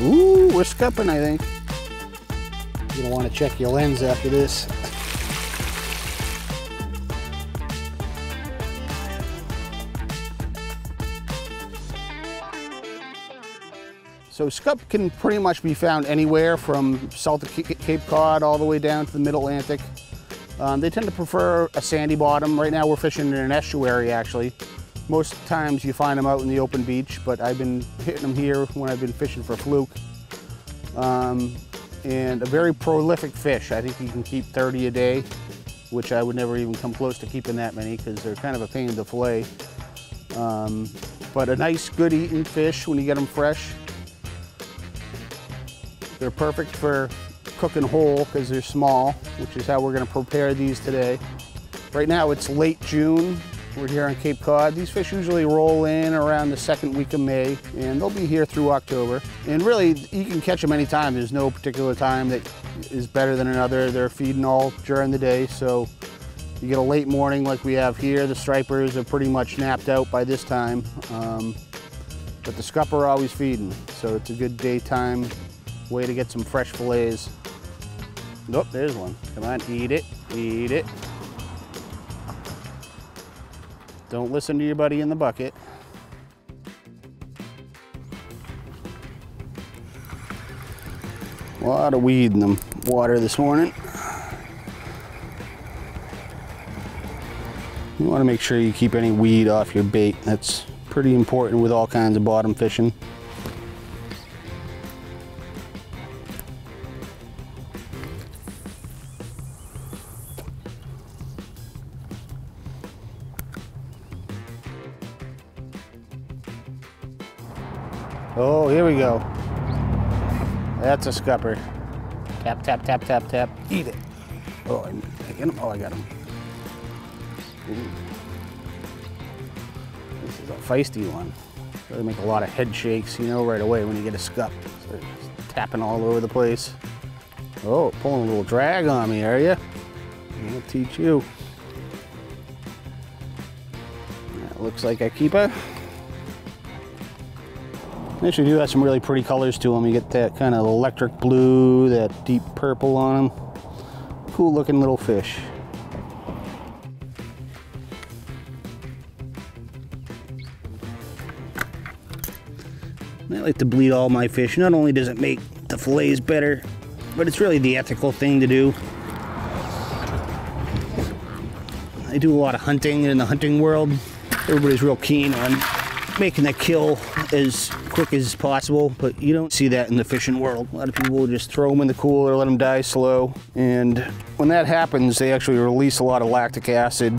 Ooh, we're scupping, I think. You're gonna wanna check your lens after this. So scup can pretty much be found anywhere from south of Cape Cod all the way down to the mid Atlantic. Um, they tend to prefer a sandy bottom. Right now we're fishing in an estuary actually. Most times you find them out in the open beach, but I've been hitting them here when I've been fishing for fluke. Um, and a very prolific fish. I think you can keep 30 a day, which I would never even come close to keeping that many because they're kind of a pain to fillet. Um, but a nice, good eating fish when you get them fresh. They're perfect for cooking whole because they're small, which is how we're gonna prepare these today. Right now it's late June. We're here on Cape Cod. These fish usually roll in around the second week of May and they'll be here through October. And really, you can catch them anytime. There's no particular time that is better than another. They're feeding all during the day, so you get a late morning like we have here. The stripers are pretty much napped out by this time. Um, but the scupper are always feeding, so it's a good daytime way to get some fresh fillets. Nope, there's one. Come on, eat it, eat it. Don't listen to your buddy in the bucket. A lot of weed in the water this morning. You want to make sure you keep any weed off your bait. That's pretty important with all kinds of bottom fishing. That's a scupper. Tap, tap, tap, tap, tap. Eat it. Oh, I, get him. Oh, I got him. Ooh. This is a feisty one. Really make a lot of head shakes, you know, right away when you get a scup. So tapping all over the place. Oh, pulling a little drag on me, are you? I'll teach you. That looks like a keeper. They actually do have some really pretty colors to them. You get that kind of electric blue, that deep purple on them. Cool looking little fish. I like to bleed all my fish. Not only does it make the fillets better, but it's really the ethical thing to do. I do a lot of hunting in the hunting world. Everybody's real keen on making the kill as quick as possible, but you don't see that in the fishing world. A lot of people will just throw them in the cooler, let them die slow. And when that happens, they actually release a lot of lactic acid,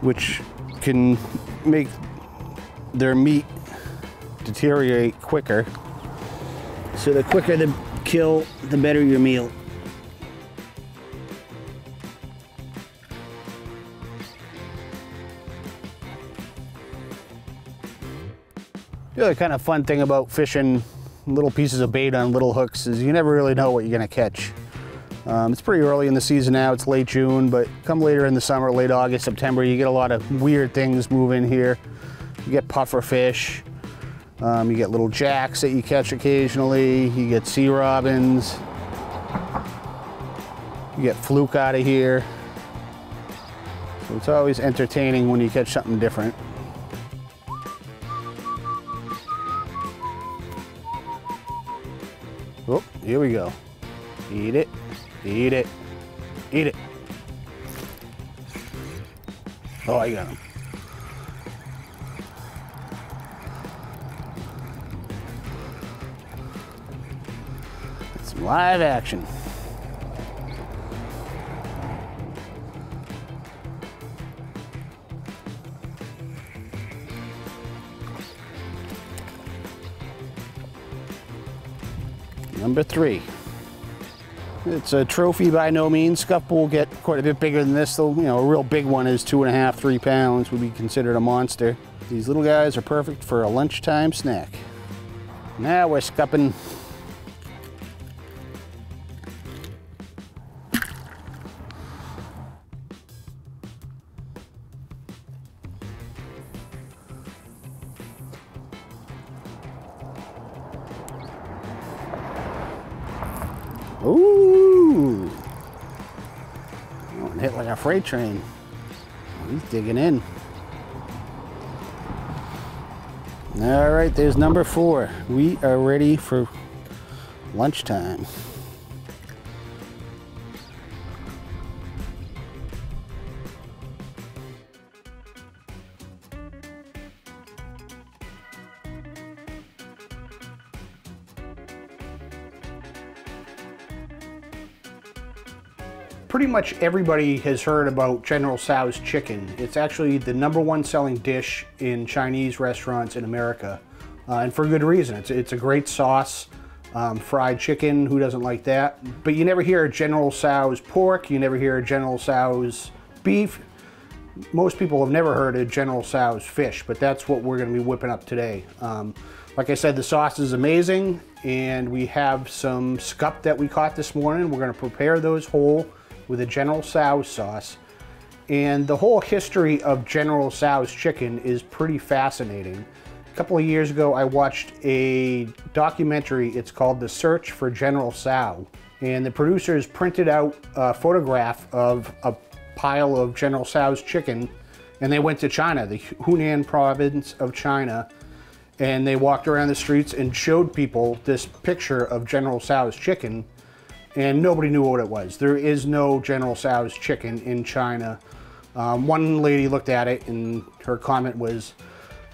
which can make their meat deteriorate quicker. So the quicker the kill, the better your meal. The other kind of fun thing about fishing little pieces of bait on little hooks is you never really know what you're gonna catch. Um, it's pretty early in the season now, it's late June, but come later in the summer, late August, September, you get a lot of weird things moving here. You get puffer fish, um, you get little jacks that you catch occasionally, you get sea robins, you get fluke out of here. So it's always entertaining when you catch something different. Oh, here we go. Eat it, eat it, eat it. Oh, I got him. Some live action. Number three. It's a trophy by no means. Scup will get quite a bit bigger than this. Though, you know, a real big one is two and a half, three pounds would be considered a monster. These little guys are perfect for a lunchtime snack. Now we're scupping. Ooh. Oh, hit like a freight train. Oh, he's digging in. All right, there's number four. We are ready for lunchtime. Much everybody has heard about General Tso's chicken. It's actually the number one selling dish in Chinese restaurants in America, uh, and for good reason. It's, it's a great sauce, um, fried chicken, who doesn't like that? But you never hear General Tso's pork, you never hear General Tso's beef. Most people have never heard of General Tso's fish, but that's what we're gonna be whipping up today. Um, like I said, the sauce is amazing, and we have some scup that we caught this morning. We're gonna prepare those whole with a General Tso's sauce. And the whole history of General Tso's chicken is pretty fascinating. A couple of years ago, I watched a documentary. It's called The Search for General Tso. And the producers printed out a photograph of a pile of General Tso's chicken and they went to China, the Hunan province of China, and they walked around the streets and showed people this picture of General Tso's chicken and nobody knew what it was. There is no General Tso's chicken in China. Um, one lady looked at it and her comment was,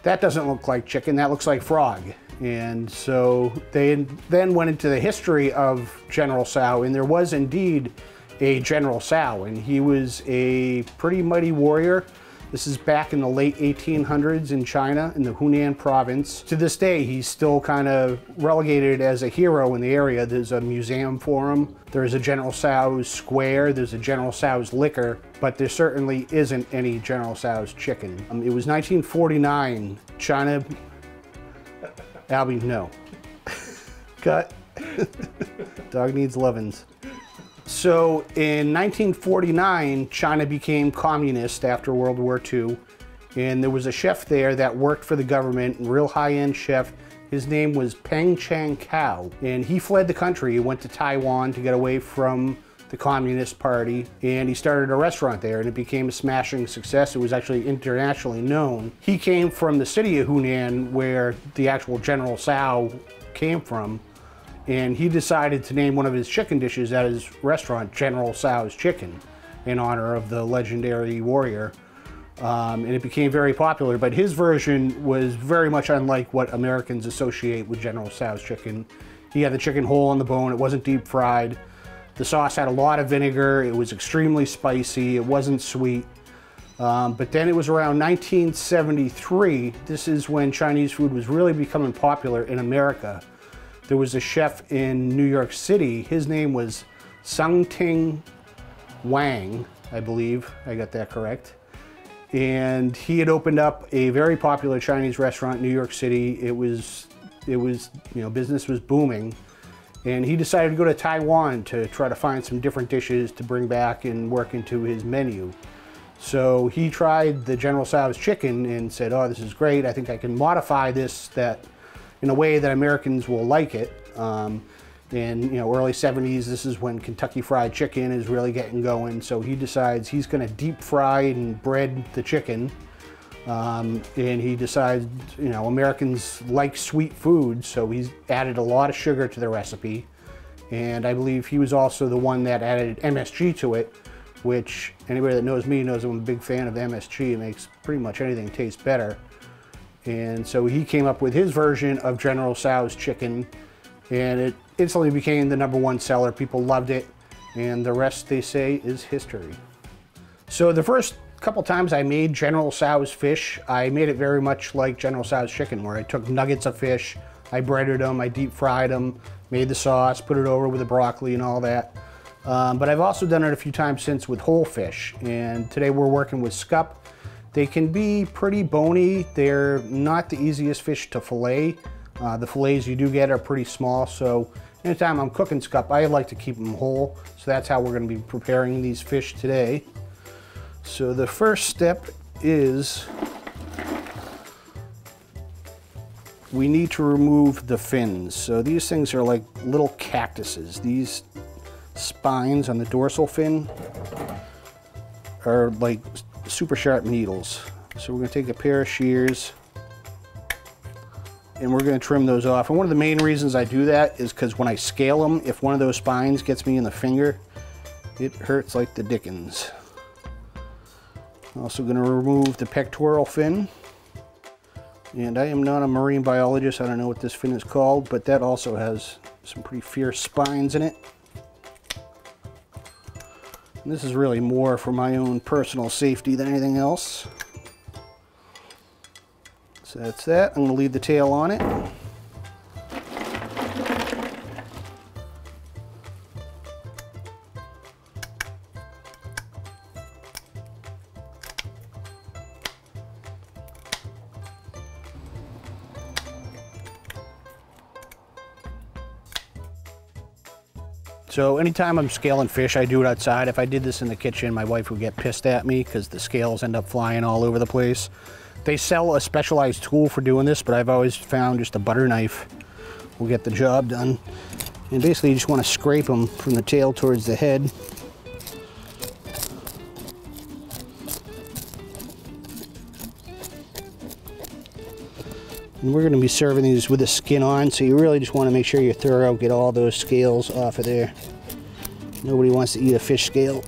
that doesn't look like chicken, that looks like frog. And so they then went into the history of General Tso, and there was indeed a General Tso, and he was a pretty mighty warrior. This is back in the late 1800s in China, in the Hunan province. To this day, he's still kind of relegated as a hero in the area. There's a museum for him. There's a General Tso's square. There's a General Tso's liquor, but there certainly isn't any General Tso's chicken. Um, it was 1949. China. Albie, no. Cut. Dog needs lovin's. So in 1949, China became communist after World War II. And there was a chef there that worked for the government, real high-end chef. His name was Peng Chang Kao. And he fled the country. He went to Taiwan to get away from the Communist Party, and he started a restaurant there, and it became a smashing success. It was actually internationally known. He came from the city of Hunan, where the actual General Tso came from, and he decided to name one of his chicken dishes at his restaurant General Tso's Chicken in honor of the legendary warrior. Um, and it became very popular, but his version was very much unlike what Americans associate with General Tso's chicken. He had the chicken whole on the bone, it wasn't deep fried. The sauce had a lot of vinegar, it was extremely spicy, it wasn't sweet. Um, but then it was around 1973, this is when Chinese food was really becoming popular in America. There was a chef in New York City. His name was Sung Ting Wang, I believe I got that correct. And he had opened up a very popular Chinese restaurant in New York City. It was, it was, you know, business was booming. And he decided to go to Taiwan to try to find some different dishes to bring back and work into his menu. So he tried the General Tso's chicken and said, oh, this is great. I think I can modify this that in a way that Americans will like it. Um, in you know early 70s, this is when Kentucky Fried Chicken is really getting going. So he decides he's going to deep fry and bread the chicken. Um, and he decides, you know, Americans like sweet food, so he's added a lot of sugar to the recipe. And I believe he was also the one that added MSG to it, which anybody that knows me knows I'm a big fan of MSG. It makes pretty much anything taste better. And so he came up with his version of General Tso's chicken and it instantly became the number one seller. People loved it and the rest they say is history. So the first couple times I made General Tso's fish, I made it very much like General Tso's chicken where I took nuggets of fish, I breaded them, I deep fried them, made the sauce, put it over with the broccoli and all that. Um, but I've also done it a few times since with whole fish and today we're working with scup they can be pretty bony. They're not the easiest fish to fillet. Uh, the fillets you do get are pretty small, so anytime I'm cooking scup, I like to keep them whole. So that's how we're gonna be preparing these fish today. So the first step is we need to remove the fins. So these things are like little cactuses. These spines on the dorsal fin are like super sharp needles. So we're gonna take a pair of shears and we're gonna trim those off. And one of the main reasons I do that is because when I scale them, if one of those spines gets me in the finger, it hurts like the dickens. Also gonna remove the pectoral fin. And I am not a marine biologist, I don't know what this fin is called, but that also has some pretty fierce spines in it. And this is really more for my own personal safety than anything else. So that's that. I'm going to leave the tail on it. So anytime I'm scaling fish, I do it outside. If I did this in the kitchen, my wife would get pissed at me because the scales end up flying all over the place. They sell a specialized tool for doing this, but I've always found just a butter knife will get the job done. And basically you just want to scrape them from the tail towards the head. And we're going to be serving these with the skin on, so you really just want to make sure you're thorough, get all those scales off of there. Nobody wants to eat a fish scale.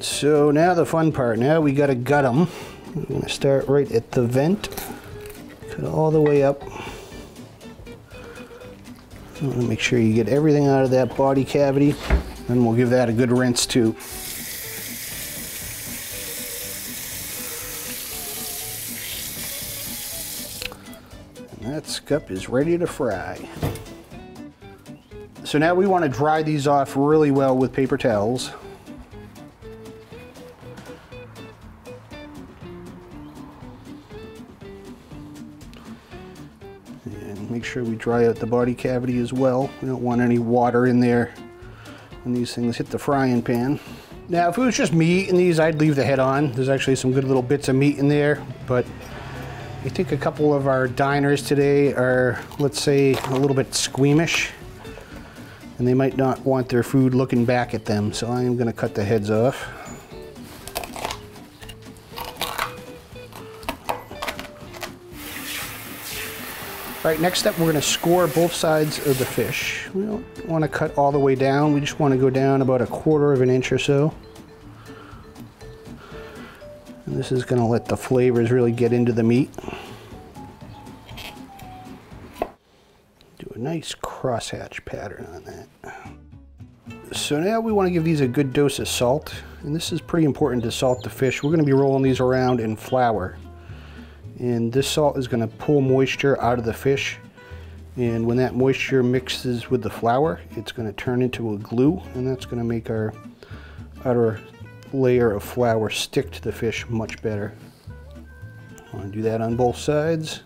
So now the fun part, now we got to gut them. We're going to start right at the vent, cut all the way up. Make sure you get everything out of that body cavity, and we'll give that a good rinse too. That is ready to fry. So now we want to dry these off really well with paper towels. And make sure we dry out the body cavity as well. We don't want any water in there when these things hit the frying pan. Now if it was just meat in these, I'd leave the head on. There's actually some good little bits of meat in there, but I think a couple of our diners today are, let's say, a little bit squeamish. And they might not want their food looking back at them, so I am going to cut the heads off. All right, next up, we're going to score both sides of the fish. We don't want to cut all the way down. We just want to go down about a quarter of an inch or so. This is going to let the flavors really get into the meat. Do a nice crosshatch pattern on that. So now we want to give these a good dose of salt. And this is pretty important to salt the fish. We're going to be rolling these around in flour. And this salt is going to pull moisture out of the fish. And when that moisture mixes with the flour, it's going to turn into a glue. And that's going to make our outer layer of flour stick to the fish much better. I want to do that on both sides.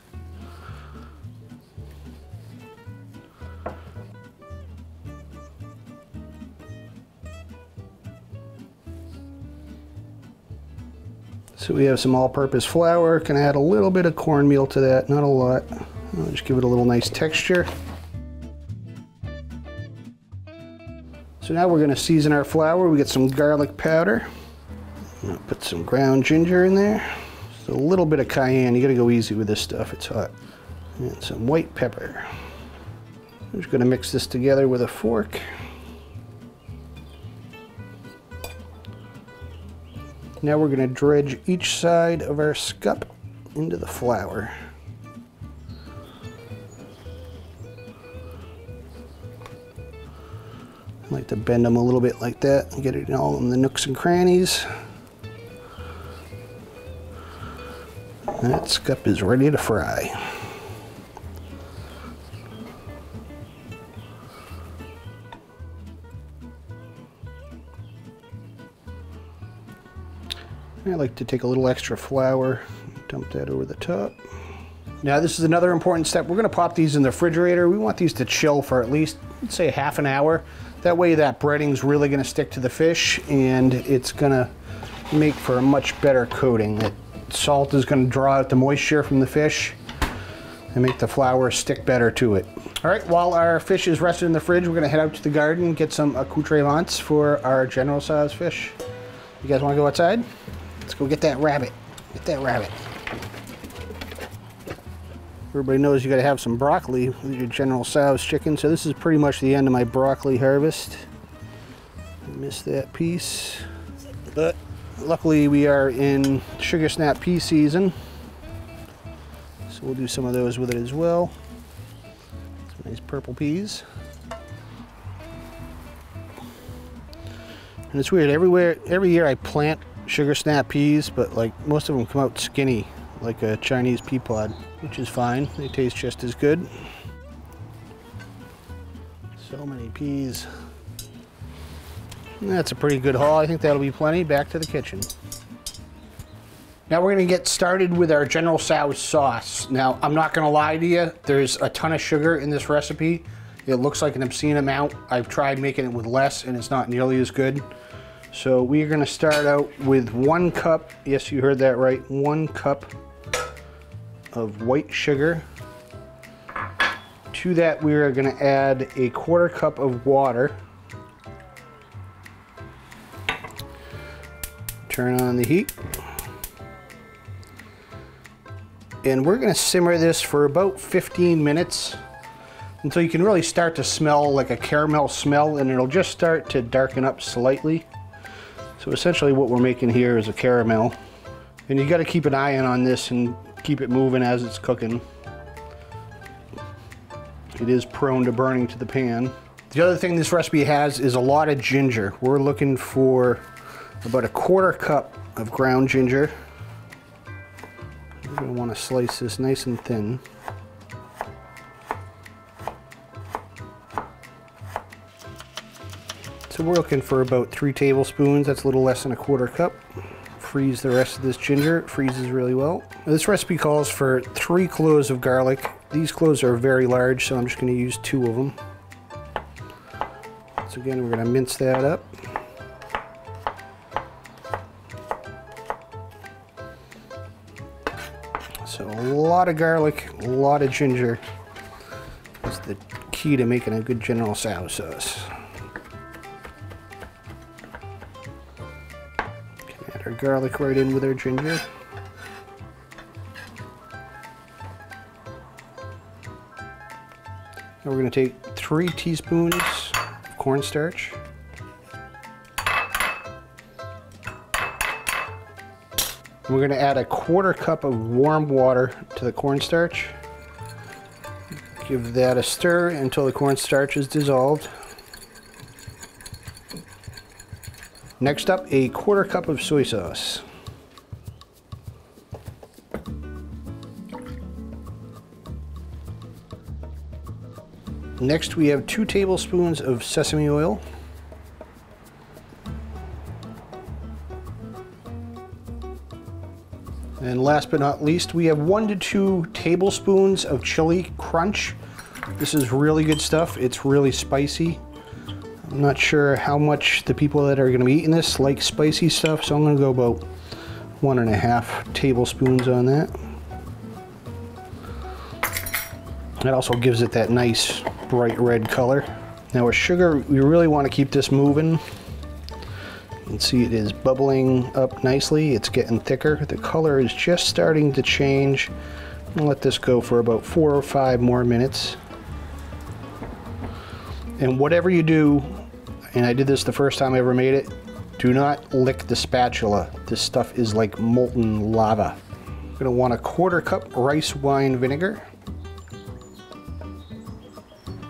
So we have some all-purpose flour. Can add a little bit of cornmeal to that, not a lot. I'll just give it a little nice texture. So now we're going to season our flour. We get some garlic powder. Put some ground ginger in there. Just a little bit of cayenne. You got to go easy with this stuff. It's hot. And some white pepper. I'm just to mix this together with a fork. Now we're to dredge each side of our scup into the flour. I like to bend them a little bit like that and get it all in the nooks and crannies. That scup is ready to fry. I like to take a little extra flour, dump that over the top. Now this is another important step. We're gonna pop these in the refrigerator. We want these to chill for at least, say half an hour. That way that breading's really gonna stick to the fish and it's gonna make for a much better coating. Salt is gonna draw out the moisture from the fish and make the flour stick better to it. All right, while our fish is resting in the fridge, we're gonna head out to the garden and get some accoutrements for our General Tso's fish. You guys wanna go outside? Let's go get that rabbit. Get that rabbit. Everybody knows you gotta have some broccoli with your General Tso's chicken, so this is pretty much the end of my broccoli harvest. I missed that piece. But luckily we are in sugar snap pea season. So we'll do some of those with it as well. Some nice purple peas. And it's weird, everywhere, every year I plant sugar snap peas, but like most of them come out skinny, like a Chinese pea pod, which is fine. They taste just as good. So many peas. That's a pretty good haul. I think that'll be plenty. Back to the kitchen. Now we're gonna get started with our General Tso's sauce. Now, I'm not gonna lie to you, there's a ton of sugar in this recipe. It looks like an obscene amount. I've tried making it with less and it's not nearly as good. So we're gonna start out with one cup, yes you heard that right, one cup of white sugar. To that we are gonna add a quarter cup of water. Turn on the heat. And we're gonna simmer this for about 15 minutes until you can really start to smell like a caramel smell and it'll just start to darken up slightly. So essentially what we're making here is a caramel. And you gotta keep an eye in on this and keep it moving as it's cooking. It is prone to burning to the pan. The other thing this recipe has is a lot of ginger. We're looking for about a quarter cup of ground ginger. You're going to want to slice this nice and thin. So we're looking for about three tablespoons. That's a little less than a quarter cup. Freeze the rest of this ginger. It freezes really well. Now this recipe calls for three cloves of garlic. These cloves are very large, so I'm just going to use two of them. So again, we're going to mince that up. Lot of garlic, a lot of ginger is the key to making a good General Tso sauce. Add our garlic right in with our ginger. Now we're going to take three teaspoons of cornstarch. We're going to add a quarter cup of warm water to the cornstarch. Give that a stir until the cornstarch is dissolved. Next up, a quarter cup of soy sauce. Next, we have two tablespoons of sesame oil. Last but not least, we have one to two tablespoons of chili crunch. This is really good stuff. It's really spicy. I'm not sure how much the people that are gonna be eating this like spicy stuff, so I'm gonna go about one and a half tablespoons on that. That also gives it that nice bright red color. Now with sugar, we really wanna keep this moving you can see it is bubbling up nicely. It's getting thicker. The color is just starting to change. I'll let this go for about four or five more minutes. And whatever you do, and I did this the first time I ever made it, do not lick the spatula. This stuff is like molten lava. You're gonna want a quarter cup rice wine vinegar.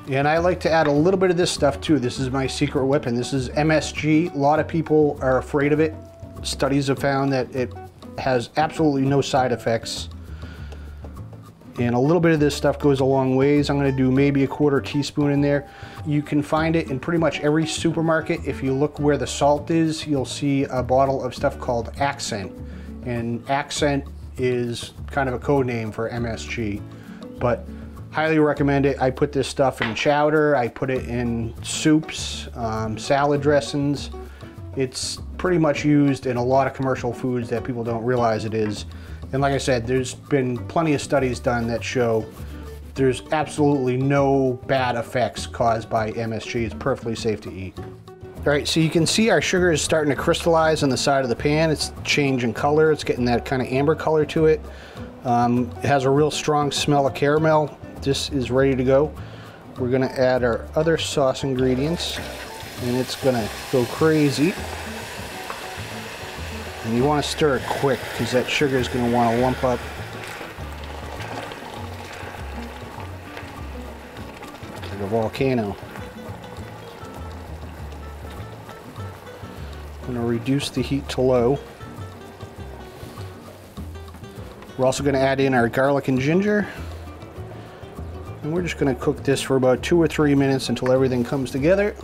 And I like to add a little bit of this stuff too. This is my secret weapon. This is MSG. A lot of people are afraid of it. Studies have found that it has absolutely no side effects. And a little bit of this stuff goes a long ways. I'm gonna do maybe a quarter teaspoon in there. You can find it in pretty much every supermarket. If you look where the salt is, you'll see a bottle of stuff called Accent. And Accent is kind of a code name for MSG. But highly recommend it. I put this stuff in chowder, I put it in soups, um, salad dressings. It's pretty much used in a lot of commercial foods that people don't realize it is. And like I said, there's been plenty of studies done that show there's absolutely no bad effects caused by MSG. It's perfectly safe to eat. All right, so you can see our sugar is starting to crystallize on the side of the pan. It's changing color. It's getting that kind of amber color to it. Um, it has a real strong smell of caramel. This is ready to go. We're gonna add our other sauce ingredients and it's gonna go crazy. And you wanna stir it quick because that sugar is gonna wanna lump up. Like a volcano. I'm gonna reduce the heat to low. We're also gonna add in our garlic and ginger. And we're just going to cook this for about two or three minutes until everything comes together,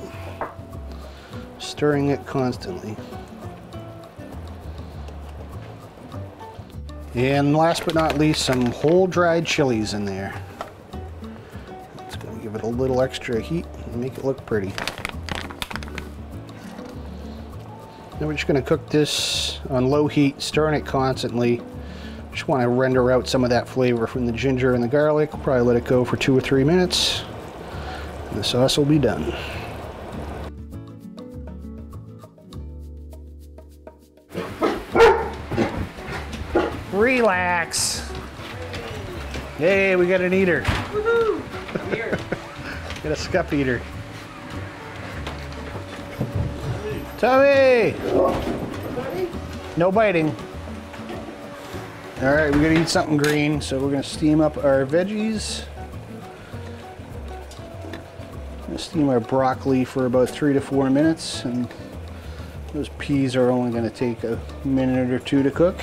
stirring it constantly. And last but not least, some whole dried chilies in there. It's to give it a little extra heat and make it look pretty. Now we're just going to cook this on low heat, stirring it constantly just want to render out some of that flavor from the ginger and the garlic. probably let it go for two or three minutes. And the sauce will be done. Relax. Hey, we got an eater. got a scup eater. Tommy! No biting. All right, we're gonna eat something green, so we're gonna steam up our veggies. Gonna steam our broccoli for about three to four minutes, and those peas are only gonna take a minute or two to cook.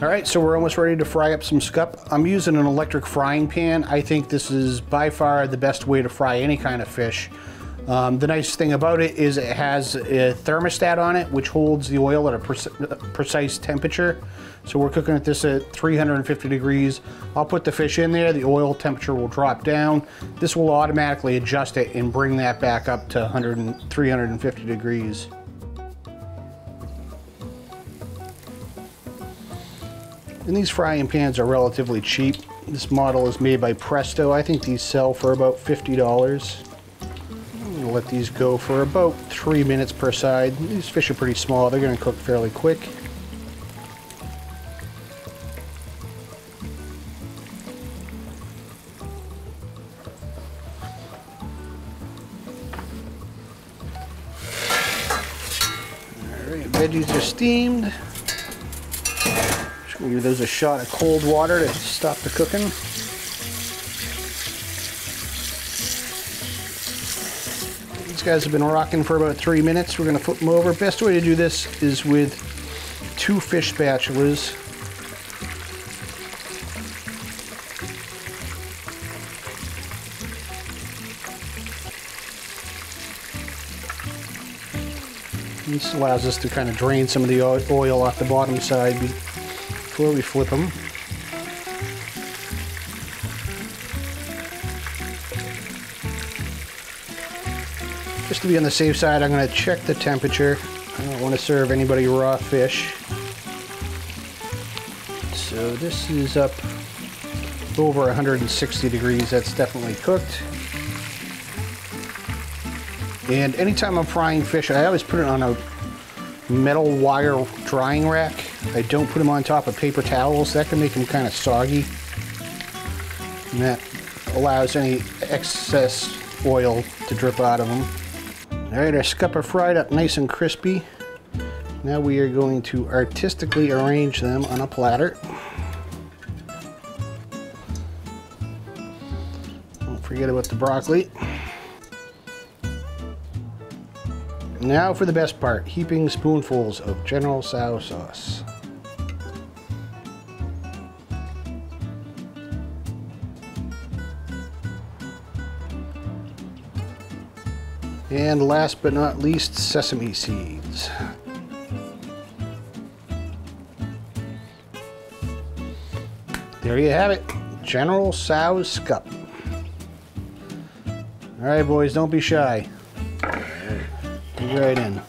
All right, so we're almost ready to fry up some scup. I'm using an electric frying pan. I think this is by far the best way to fry any kind of fish. Um, the nice thing about it is it has a thermostat on it, which holds the oil at a pre precise temperature. So we're cooking at this at 350 degrees. I'll put the fish in there, the oil temperature will drop down. This will automatically adjust it and bring that back up to 100 and 350 degrees. And these frying pans are relatively cheap. This model is made by Presto. I think these sell for about $50 let these go for about three minutes per side. These fish are pretty small. They're going to cook fairly quick. Alright, veggies are steamed. Just to give those a shot of cold water to stop the cooking. These guys have been rocking for about three minutes. We're gonna flip them over. Best way to do this is with two fish spatulas. This allows us to kind of drain some of the oil off the bottom side before we flip them. To be on the safe side, I'm going to check the temperature. I don't want to serve anybody raw fish. So this is up over 160 degrees. That's definitely cooked. And anytime I'm frying fish, I always put it on a metal wire drying rack. I don't put them on top of paper towels. That can make them kind of soggy. And that allows any excess oil to drip out of them. All right, our scup are fried up nice and crispy. Now we are going to artistically arrange them on a platter. Don't forget about the broccoli. Now for the best part, heaping spoonfuls of General Tso sauce. And last but not least, sesame seeds. There you have it, General Tso's Scup. All right, boys, don't be shy. Dig right in.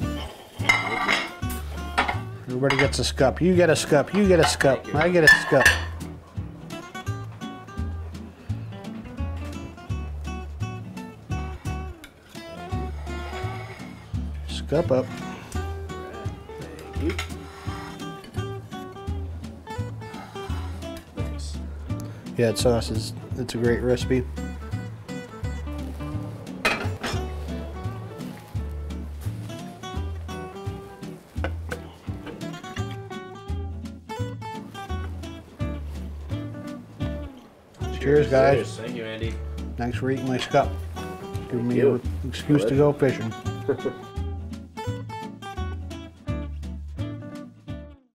Everybody gets a scup. You get a scup. You get a scup. I get a scup. Cup up. Thank you. Nice. Yeah, sauce is, it's a great recipe. Cheers, guys. Cheers. Thank you, Andy. Thanks for eating my scup. Give me an excuse to go fishing.